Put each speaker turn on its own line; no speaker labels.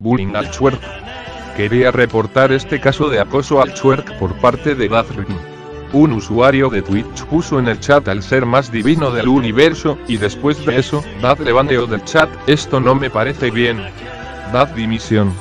Bullying al twerk. Quería reportar este caso de acoso al twerk por parte de Dazrin. Un usuario de Twitch puso en el chat al ser más divino del universo, y después de eso, Dad le baneó del chat, esto no me parece bien. Dad dimisión.